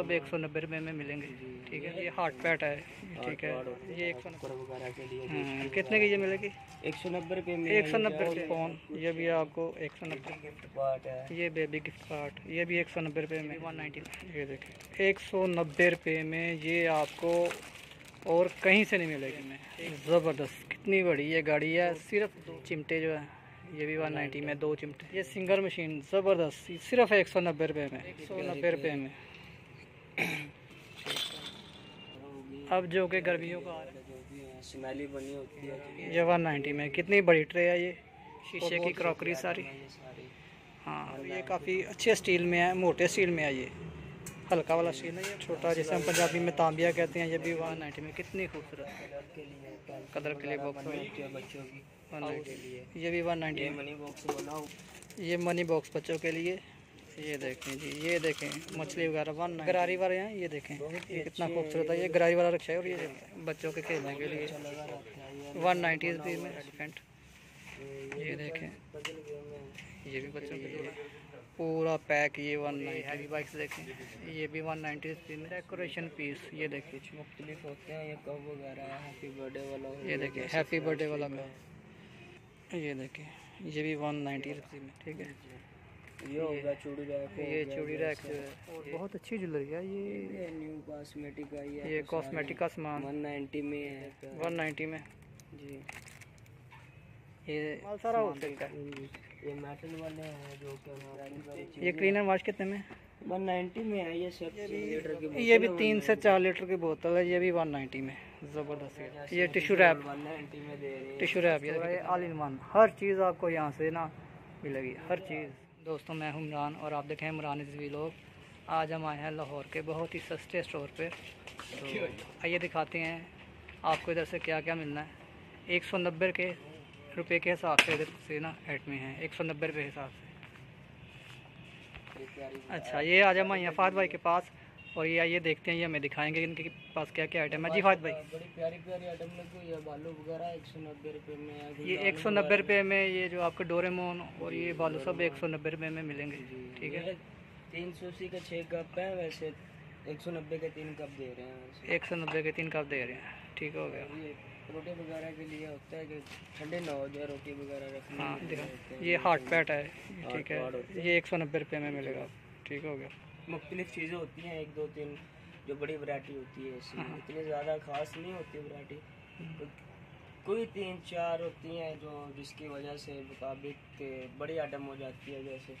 सब एक सौ नब्बे रुपये में मिलेंगे ठीक है ये हार्ट पैट है ठीक है ये एक सौ कुकर वगैरह के लिए हाँ, कितने की ये मिलेगी एक सौ नब्बे रुपये में एक सौ नब्बे रुपये फ़ोन ये भी आपको एक सौ नब्बे गिफ्ट पार्ट है ये बेबी गिफ्ट कार्ड ये भी एक सौ नब्बे रुपये में वन नाइन्टी ये देखिए एक सौ नब्बे रुपये में ये आपको और कहीं से नहीं मिलेगी में ज़बरदस्त कितनी बड़ी ये गाड़ी है सिर्फ़ चिमटे जो है ये भी वन नाइन्टी में दो चिमटे ये सिंगल मशीन ज़बरदस्त सिर्फ़ एक सौ नब्बे रुपये में एक सौ नब्बे रुपये में अब जो कि गर्मियों का आ रहा है। बनी होती है है ये वन नाइन्टी में। कितनी बड़ी ट्रे है ये? शीशे की क्रॉकरी सारी। हाँ ये काफ़ी अच्छे स्टील में है मोटे स्टील में है ये। हल्का वाला स्टील है ये छोटा जैसे हम पंजाबी में तांबिया कहते हैं। ये भी वन नाइन्टी में। कितनी खूबसूरत है। कलर के लिए बॉक्स है बच्चों की। वन नाइन्टी ये भी वन नाइन्टी मनी बॉक्स बनाओ। ये मनी बॉक्स बच्चों के लिए। ये देखें जी ये देखें मछली वगैरह वन गरारी वाले हैं ये देखें ये कितना खूबसूरत है। ये गरारी वाला रक्षा है और ये बच्चों के खेलने के लिए। वन नाइन्टी रुपये में। एलिफेंट ये देखें ये भी बच्चों के लिए। पूरा पैक ये वन नाइन्टी बाइक्स देखें ये भी वन नाइन्टी रुपये में। डेकोरेशन पीस ये देखिए। मुख्तलिफ़ होते हैं ये कब वगैरह हैप्पी बर्थडे वाला ये देखिए हैप्पी बर्थडे वाला का। ये देखिए ये भी वन नाइन्टी रुपये में ठीक है। ये होगा चूड़ी रैक ये चूड़ी रैक है और बहुत अच्छी ज्वेलरी है ये ये न्यू कॉस्मेटिक का ये ये कॉस्मेटिक का सामान। वन नाइन्टी में है। वन नाइन्टी में। जी। ये माल सारा होलसेल का। है ये मेटल वाले हैं जो क्या ये क्लीनर वाश कितने में? वन नाइन्टी में है ये सब। लीटर की ये भी तीन से चार लीटर की बोतल है ये भी वन नाइन्टी में ज़बरदस्त है। ये टिशू रैप वन नाइन्टी में दे रहे टिशू रैप ये ऑल इन वन हर चीज़ आपको यहाँ से ना मिलेगी हर चीज़। दोस्तों, मैं हूँ इमरान और आप देखें इमरान इजवी लोग आज हम आए हैं लाहौर के बहुत ही सस्ते स्टोर पे। तो आइए दिखाते हैं आपको इधर से क्या क्या मिलना है। एक सौ नब्बे के रुपये के हिसाब से इधर से ना हेट में है, एक सौ नब्बे रुपये के हिसाब से। अच्छा ये हम आए हैं फाद भाई के पास। और ये आइए देखते हैं ये हमें दिखाएँगे इनके पास क्या क्या आइटम है। जी फाद भाई। बड़ी प्यारी प्यारी आइटम लगी हुई है बालू वगैरह एक सौ नब्बे रुपये में ये एक सौ नब्बे रुपये में ये जो आपके डोरेमोन और ये बालू सब एक सौ नब्बे रुपये में मिलेंगे ठीक है? तीन सौ अस्सी के छः कप हैं वैसे एक सौ नब्बे के तीन कप दे रहे हैं एक सौ नब्बे के तीन कप दे रहे हैं ठीक हो गया। ये रोटी वगैरह के लिए होता है कि ठंडे ना हो जाए रोटी वगैरह रखनी हैं। ये हार्ट पैट है ठीक है ये एक सौ नब्बे रुपये में मिलेगा ठीक हो गया। मुख्तलिफ़ चीज़ें होती हैं एक दो तीन जो बड़ी वैरायटी होती है हाँ, इसमें इतनी ज़्यादा खास नहीं होती वैरायटी कोई तीन चार होती हैं जो जिसकी वजह से मुताबिक बड़ी आइटम हो जाती है जैसे।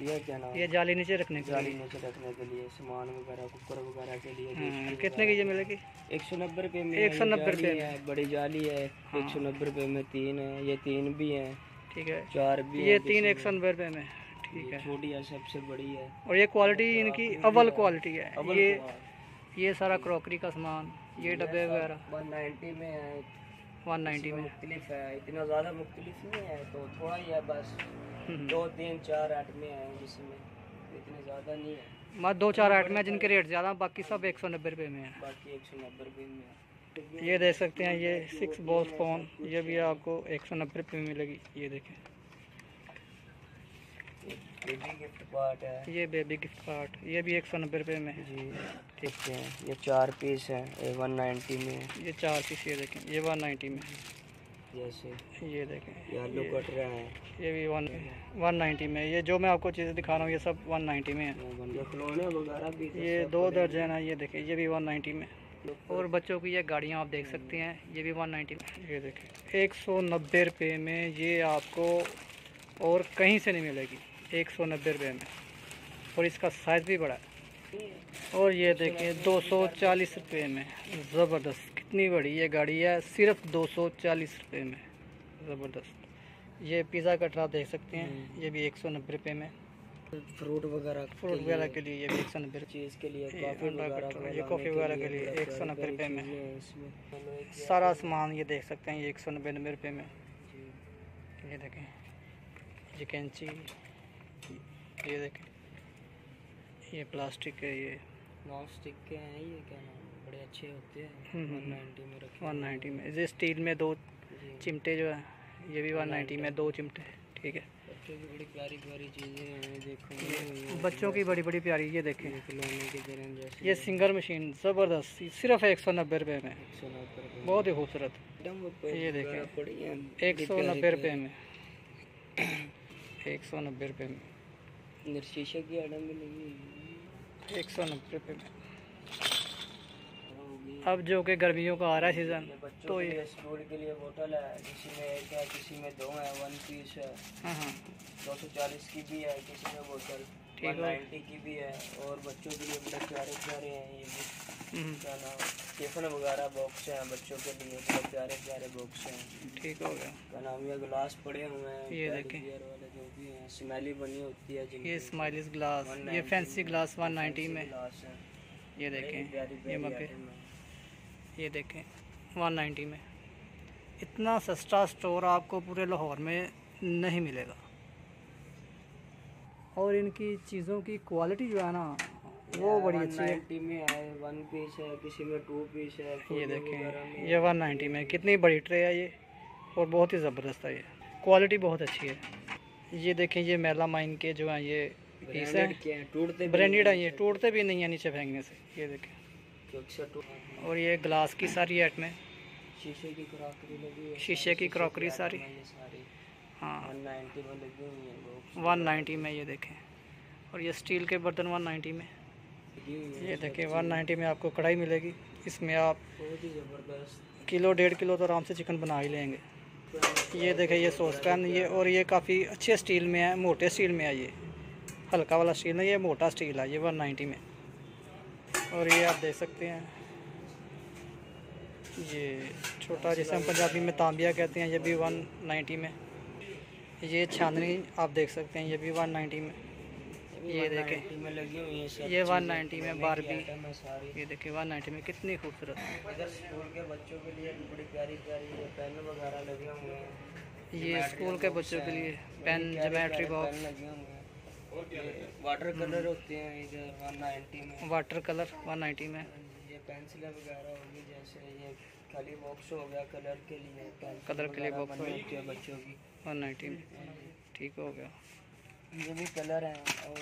ये क्या नाम? ये जाली नीचे रखने के जाली नीचे रखने के लिए सामान वगैरह कुकर वगैरह के लिए। हाँ, कितने की ये मिलेगी एक सौ नब्बे रुपये में एक सौ नब्बे रुपये है बड़ी जाली है। एक सौ नब्बे रुपये में तीन है ये तीन भी हैं। ठीक है। चार भी ये तीन एक सौ नब्बे रुपये में। ठीक है। छोटी है सबसे बड़ी है। और ये क्वालिटी इनकी अव्वल क्वालिटी है। ये ये सारा क्रॉकरी का सामान ये डब्बे वगैरह। वन नाइन्टी में है। वन नाइन्टी में। मुख्तलिफ़ है। इतना ज़्यादा मुख्तलिफ़ नहीं है तो थोड़ा ही है बस। हम्म। दो तीन चार आइटमें हैं जिसमें इतने ज़्यादा नहीं है। मत दो चार आइटम है जिनके रेट ज़्यादा बाकी सब एक सौ नब्बे रुपये में है। बाकी एक सौ नब्बे रुपये में है। ये देख सकते हैं ये सिक्स बॉल फ़ोन ये भी आपको एक सौ नब्बे रुपये में मिलेगी ये देखें। बेबी गिफ्ट पार्ट है। ये बेबी गिफ्ट कार्ड ये भी एक सौ नब्बे रुपये में है। जी ठीक है ये चार पीस है ये वन नाइन्टी में ये चार पीस ये देखें ये वन नाइन्टी में जैसे ये देखें ये आलू कट रहा है। ये भी वन वन नाइन्टी में ये जो मैं आपको चीज़ें दिखा रहा हूँ ये सब वन नाइन्टी में है। ये खिलौने वगैरह भी ये दो दर्जन है ये देखें ये भी वन नाइन्टी में और बच्चों की ये गाड़ियाँ आप देख सकते हैं ये भी वन नाइन्टी में ये देखें एक सौ नब्बे रुपये में ये आपको और कहीं से नहीं मिलेगी। एक सौ नब्बे रुपये में। और इसका साइज़ भी बड़ा है। और ये देखिए दो सौ चालीस रुपये में। ज़बरदस्त कितनी बड़ी ये गाड़ी है। सिर्फ़ दो सौ चालीस रुपये में। ज़बरदस्त। ये पिज़्ज़ा कटर आप देख सकते हैं। ये भी एक सौ नब्बे रुपये में। फ्रूट वगैरह फ्रूट वगैरह के लिए ये भी एक सौ नब्बे चीज़ के लिए ये कॉफ़ी वगैरह के लिए एक सौ नब्बे रुपये में। सारा सामान ये देख सकते हैं ये एक सौ नब्बे नब्बे रुपये में। ये देखें ये कैंची ये देखें। ये प्लास्टिक है ये। नॉन स्टिक के हैं ये क्या नाम बड़े अच्छे होते हैं। हम्म, वन हम्म। नाइन्टी में रखे वन नाइन्टी में। ये स्टील में दो चिमटे जो है ये भी वन नाइन्टी में दो चिमटे ठीक है। बच्चों की बड़ी प्यारी प्यारी चीज़ें हैं देखो। बच्चों की बड़ी बड़ी प्यारी ये देखें। ये खिलौने की जैसे ये सिंगल मशीन ज़बरदस्त। सिर्फ़ एक सौ नब्बे रुपये में। बहुत ही खूबसूरत। ये ये देखें। एक सौ नब्बे रुपये में। एक सौ नब्बे रुपये में। शीशे की आइटम भी लगी है। एक सौ नब्बे रुपये में। अब जो कि गर्मियों का आ रहा है सीज़न तो ये स्कूल के लिए बोतल है किसी में एक है किसी में दो है वन पीस है। हाँ हाँ। दो सौ चालीस की भी है किसी में बोतल ठीक है। नाइन्टी की भी है और बच्चों के लिए बड़े प्यारे प्यारे हैं ये भी। हम्म, क्या नाम? टिफ़िन वगैरह बॉक्स हैं बच्चों के लिए बड़े प्यारे प्यारे बॉक्स हैं। ठीक हो गया। क्या नाम? ये गिलास पड़े हुए हैं ये देखें। हैं स्मेली बनी होती है ये स्माइलिस ग्लास ये फैंसी ग्लास 190 में। ये देखें ये item ये देखें 190 में। इतना सस्ता स्टोर आपको पूरे लाहौर में नहीं मिलेगा। और इनकी चीज़ों की क्वालिटी जो है ना वो बड़ी अच्छी है। 190 में है वन पीस है किसी में टू पीस है ये देखें ये 190 में कितनी बड़ी ट्रे है ये और बहुत ही ज़बरदस्त है ये। क्वालिटी बहुत अच्छी है। ये देखें ये मेला माइन के जो हैं ये पीस हैं। ब्रांडेड टूटते ब्रांडेड है ये टूटते भी नहीं है नीचे फेंकने से ये देखें। टूट- और ये ग्लास की सारी आइटमें शीशे की क्रॉकरी लगी है। शीशे की क्रॉकरी सारी। है हाँ। 190 में लगी हुई बॉक्स 190 में ये देखें। और ये स्टील के बर्तन 190 में। लगी हुई है ये देखें 190 में आपको कढ़ाई मिलेगी। इसमें आप किलो डेढ़ किलो तो आराम से चिकन बना ही लेंगे। ये देखें ये सॉस पैन ये और ये काफ़ी अच्छे स्टील में है, मोटे स्टील में है ये। हल्का वाला स्टील है ये मोटा स्टील है, ये 190 में। और ये आप देख सकते हैं, ये छोटा, जैसे हम पंजाबी में तांबिया कहते हैं, ये भी 190 में। ये छाननी आप देख सकते हैं, ये भी 190 में। ये देखें। 190 में लगी हुई है ये चीज़ें, 190 में बारबी है सारी। ये देखिए 190 में कितनी खूबसूरत। इधर स्कूल के बच्चों के लिए बड़ी प्यारी प्यारी ये पेन वगैरह लगे हुए हैं। ये स्कूल के बच्चों के लिए पेन जोमेट्री बॉक्स लगे हुए हैं। वाटर कलर होते हैं इधर 190 में। वाटर कलर 190 में। ये पेंसिलें वगैरह होगी जैसे ये खाली बॉक्स हो गया कलर के लिए। कलर के लिए हो है बच्चों की। 190 में। ठीक हो गया। ये भी कलर हैं और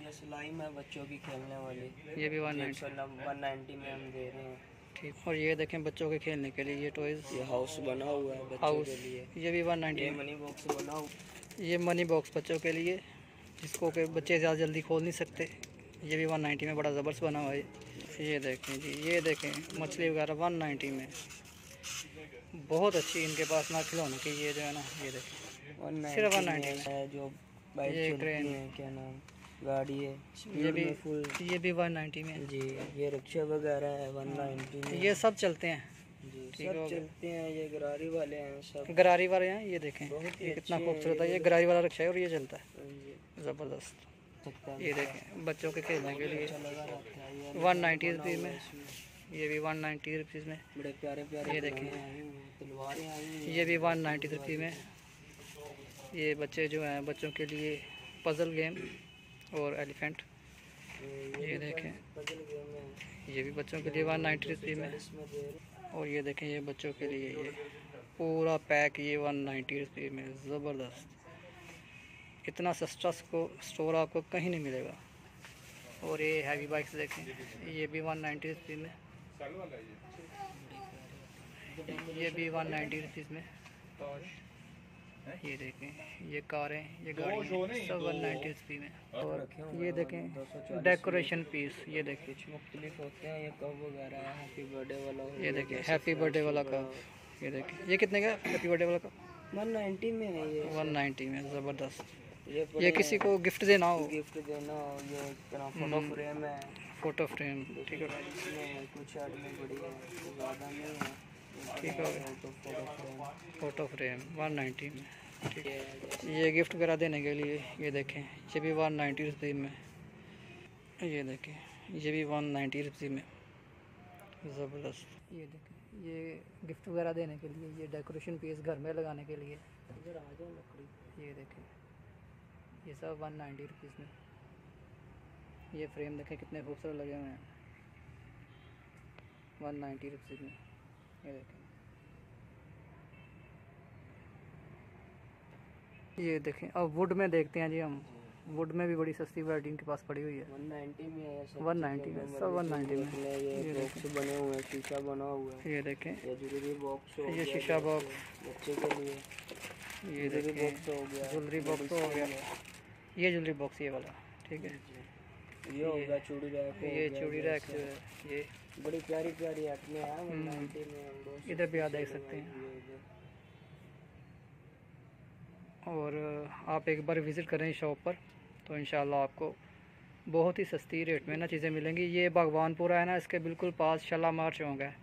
ये स्लाइम है बच्चों की खेलने वाली। ये भी एक 190 सौ वन नाइन्टी में हम दे रहे हैं। ठीक और ये देखें बच्चों के खेलने के लिए ये टॉयज़ ये हाउस बना हुआ है बच्चों हाउस के लिए। ये भी 190 ये मनी बॉक्स बना हुआ। ये मनी बॉक्स बच्चों के लिए जिसको कि बच्चे ज़्यादा जल्दी खोल नहीं सकते। ये भी 190 में बड़ा ज़बरदस्त बना हुआ है। ये देखें जी ये देखें मछली वगैरह 190 में। बहुत अच्छी इनके पास ना खिलौने की ये जो है ना ये देखें। सिर्फ़ वन नाइन्टी 190 है जो बाइक ये ट्रेन। है क्या नाम? गाड़ी है। ये भी फुल ये भी 190 में। जी ये रिक्शा वगैरह है वन नाइन्टी में। ये सब चलते हैं। जी सब चलते हैं ये गरारी वाले हैं सब। गरारी वाले हैं ये देखें। ये कितना खूबसूरत है। ये गरारी वाला रिक्शा है और ये चलता है। ज़बरदस्त। ये देखें बच्चों के खेलने के लिए। अच्छा है वन नाइन्टी रुपीज़ में। ये भी वन नाइन्टी रुपीज़ में। बड़े प्यारे प्यारे ये देखें। हैं, हैं। ये भी वन नाइन्टी रुपये में। ये बच्चे जो हैं, बच्चों के लिए पज़ल गेम और एलिफेंट ये देखें। ये भी बच्चों के लिए वन नाइन्टी रुपये में और ये देखें, ये बच्चों के लिए ये पूरा पैक ये वन नाइन्टी रुपये में ज़बरदस्त। इतना सस्ता को स्टोर आपको कहीं नहीं मिलेगा। और ये हैवी बाइक्स देखें। ये भी वन नाइन्टी रुपये में। ये भी वन नाइन्टी रुपीज़ में। ये देखें ये कारें ये गाड़ी सब वन नाइन्टी रुपये में। और ये देखें डेकोरेशन पीस ये देखें। कुछ मुख्तलिफ़ होते हैं ये कब वगैरह हैप्पी बर्थडे वाला ये जैसे हैप्पी बर्थडे वाला कप ये देखिए ये कितने का हैप्पी बर्थडे वाला कप वन नाइन्टी में है ये। वन नाइन्टी में ज़बरदस्त। ये ये किसी को गिफ्ट देना हो? गिफ्ट देना हो ये फ़ोटो हम्म। फ्रेम है। फ़ोटो फ्रेम ठीक है। कुछ आदमी बड़ी है ज़्यादा नहीं है। ठीक हो गया। तो फ़ोटो फ्रेम वन नाइन्टी में। ठीक। ये है ये गिफ्ट वगैरह देने के लिए ये देखें ये भी वन नाइन्टी रुपये में। ये देखें ये भी वन नाइन्टी रुपये में। ज़बरदस्त। ये देखें ये गिफ्ट वगैरह देने के लिए ये डेकोरेशन पीस घर में लगाने के लिए। इधर आ जाओ लकड़ी। ये देखें ये सब वन नाइन्टी रुपीज़ में। ये फ्रेम देखें कितने खूबसूरत लगे हुए हैं। वन नाइन्टी रुपीज़ में। ये देखें ये देखें अब वुड में देखते हैं जी हम। वुड में भी बड़ी सस्ती वैरायटी इनके पास पड़ी हुई है। 190 में है सब 190 में सब 190 में। ये बॉक्स बने हुए हैं शीशा बना हुआ है। ये देखें। ये ज्वेलरी बॉक्स हो ये शीशा बॉक्स बच्चे के लिए। ये ज्वेलरी बॉक्स हो गया ज्वेलरी बॉक्स हो गया। ये ज्वेलरी बॉक्स ये वाला ठीक है। ये हो गया चूड़ी रैक ये चूड़ी रैक जो है ये बड़ी प्यारी प्यारी आइटमें हैं 190 में इधर भी आप देख सकते हैं। और आप एक बार विज़िट करें शॉप पर तो इंशाल्लाह आपको बहुत ही सस्ती रेट में ना चीज़ें मिलेंगी। ये बागवानपुरा है ना इसके बिल्कुल पास शालामार चौक है।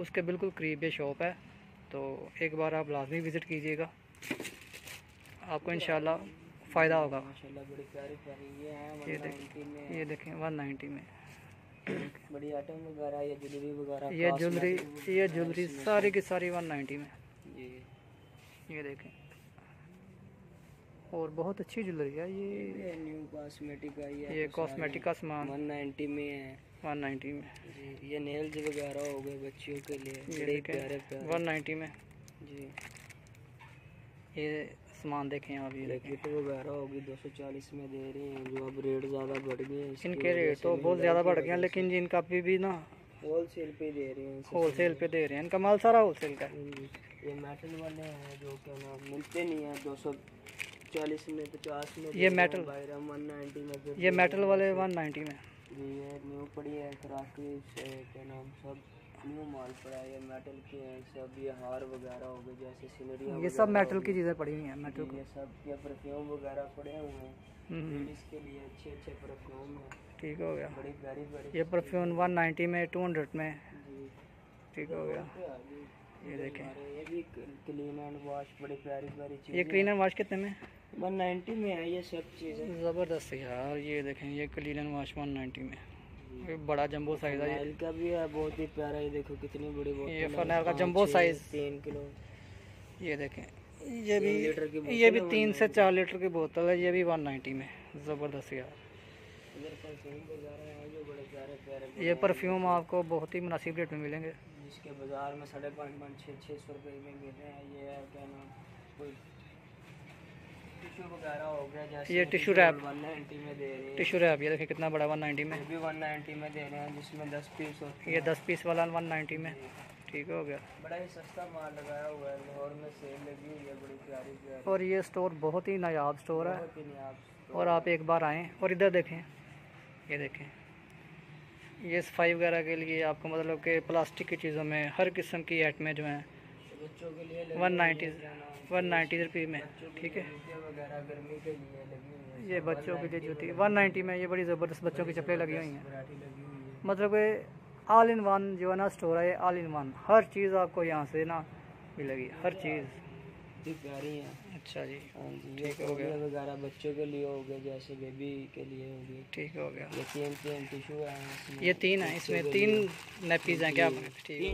उसके बिल्कुल करीब ये शॉप है। तो एक बार आप लाजमी विज़िट कीजिएगा। आपको इंशाल्लाह फ़ायदा होगा। माशाल्लाह बड़ी प्यारी प्यारी ये हैं ये 190 में। ये देखें 190 में। बड़ी आइटम वगैरह ये ज्वेलरी वगैरह ये ज्वेलरी ये ज्वेलरी सारी की सारी 190 में। ये ये देखें। और बहुत अच्छी ज्वेलरी है ये। न्यू कॉस्मेटिक का ये ये कॉस्मेटिक का सामान। 190 में है। 190 में। जी ये नेल्स वगैरह हो गए बच्चियों के लिए। ये बड़े प्यारे प्यारे। 190 में। जी। ये सामान देखें आप ये देखें। किट वगैरह होगी 240 में दे रहे हैं जो अब रेट ज़्यादा बढ़ गए हैं इनके रेट तो बहुत ज़्यादा बढ़ गए हैं लेकिन जिनका अभी भी ना होलसेल पे दे रहे हैं होलसेल पे दे रहे हैं इनका माल सारा होलसेल का ये मेटल वाले हैं जो क्या नाम मिलते नहीं हैं दो सौ चालीस में पचास में ये मेटल वन नाइन्टी में ये मेटल वाले 190 में। जी ये न्यू पड़ी है क्या नाम सब न्यू माल पड़ा है ये मेटल के हैं सब ये हार वगैरह हो गए जैसे सिनरिया ये सब मेटल की चीज़ें पड़ी हुई हैं मेटल ये सब ये परफ्यूम वगैरह पड़े हुए हैं। हम्म, लेडीज़ के लिए अच्छे अच्छे परफ्यूम हैं। ठीक हो गया। बड़ी प्यारी प्यारी ये परफ्यूम 190 में 200 में। ठीक हो गया। ये देखें। ये भी क्लीन एंड वॉश बड़ी प्यारी प्यारी चीज़ ये क्लीन एंड वाश कितने में? वन नाइन्टी में है ये सब चीज़ें। ज़बरदस्त यार ये देखें ये क्लीन एंड वाश 190 में। ये बड़ा जंबो साइज़ है ये। फ़ाइल का भी है बहुत ही प्यारा ये देखो कितनी बड़ी बोतल ये है, फरनैल का जंबो साइज़। तीन किलो। ये देखें ये भी लीटर की ये भी तीन से चार लीटर की बोतल है ये भी 190 में ज़बरदस्त यार। है ये परफ्यूम आपको बहुत ही मुनासिब रेट में मिलेंगे। जिसके बाज़ार में साढ़े पाँच पाँच छः छः सौ रुपये में मिल रहे हैं ये है क्या नाम कोई टिश्यू वगैरह हो गया जैसे ये। वन नाइन्टी रहे हैं। टिश्यू रैप ये देखिए कितना बड़ा 190 में। भी वन नाइन्टी में दे रहे हैं जिसमें दस पीस होते ये 10 पीस वाला 190 में। ठीक हो गया। बड़ा ही सस्ता माल लगाया हुआ है लाहौर में सेल लगी हुई है बड़ी प्यारी प्यारी। और ये स्टोर बहुत ही नायाब स्टोर है। और आप एक बार आएँ और इधर देखें। ये देखें। ये सफ़ाई वगैरह के लिए आपको मतलब कि प्लास्टिक की चीज़ों में हर किस्म की आइटमें जो हैं बच्चों के लिए वन नाइन्टी वन नाइन्टी रुपये में ठीक है? लिए जूते वगैरह गर्मी के लिए लगी हुई ये बच्चों के लिए जूती 190 में ये बड़ी ज़बरदस्त बच्चों की चप्पलें लगी हुई हैं। मतलब कि ऑल इन वन जो है ना स्टोर है ये ऑल इन वन हर चीज़ आपको यहाँ से ना मिलेगी हर चीज़। प्यारी है। अच्छा जी। हाँ ये ठीक हो गया। वगैरह बच्चों के लिए हो गए जैसे बेबी के लिए हो गए ठीक हो गया। ये तीन तीन टिशू है इसमें। ये तीन है इसमें तीन नेपीज़ हैं क्या ठीक। है